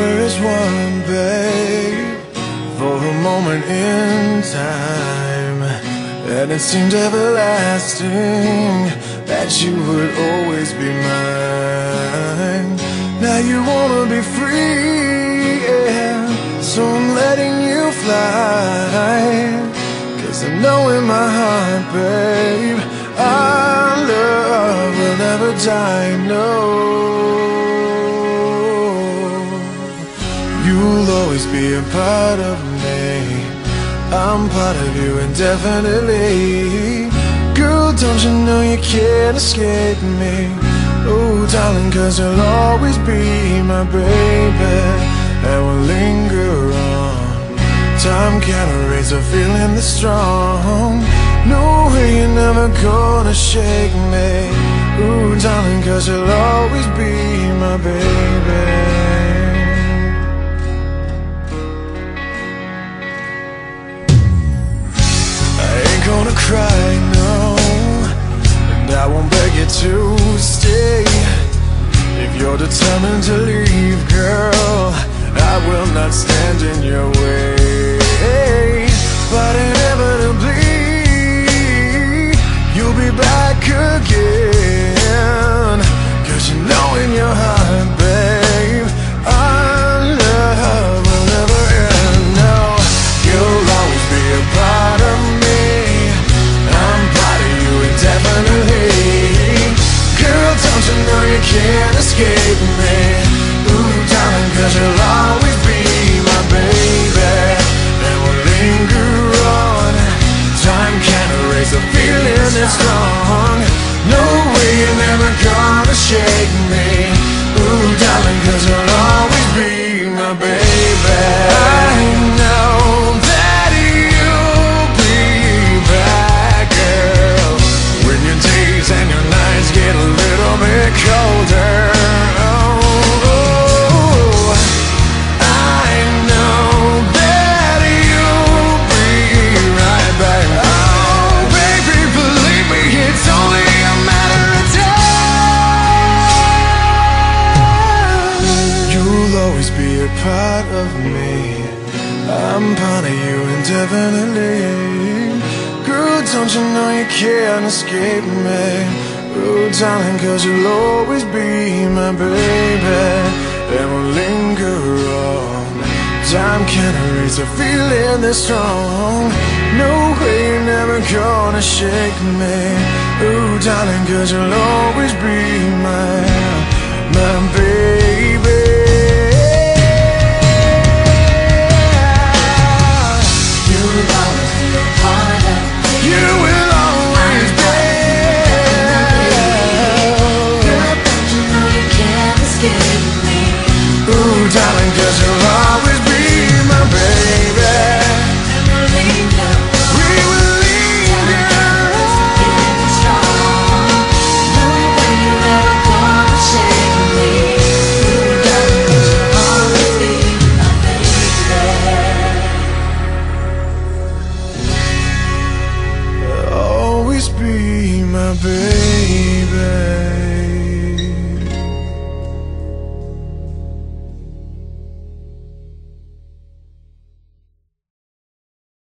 were as one, babe, for a moment in time. And it seemed everlasting that you would always be mine. Now you wanna be free, yeah, so I'm letting you fly. Cause I know in my heart, babe, our love will never die, no. Always be a part of me. I'm part of you indefinitely. Girl, don't you know you can't escape me? Oh, darling, cause you'll always be my baby. And we'll linger on. Time can't erase a feeling this strong. No way you're never gonna shake me. Ooh, darling, cause you'll always be my baby. To stay. If you're determined to leave, girl I will not stand in your way. But inevitably You'll be back again. Cause you know in your heart, strong. No way you're never gonna shake me Be a part of me. I'm part of you indefinitely. Girl, don't you know you can't escape me? Oh, darling, cause you'll always be my baby. And we'll linger on. Time can't erase a feeling this strong. No way you're never gonna shake me. Oh, darling, cause you'll always be my, my baby. Me? Ooh, darling, cause you'll always be my baby. No way you're ever me. Ooh, you'll always be my baby. Always be my baby.